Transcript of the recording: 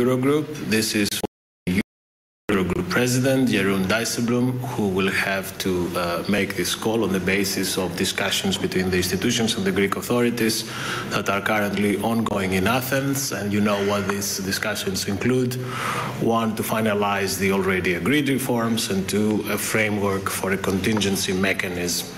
Eurogroup. This is Eurogroup President, Jeroen Dijsselbloem, who will have to uh, make this call on the basis of discussions between the institutions and the Greek authorities that are currently ongoing in Athens. And you know what these discussions include. One, to finalize the already agreed reforms, and two, a framework for a contingency mechanism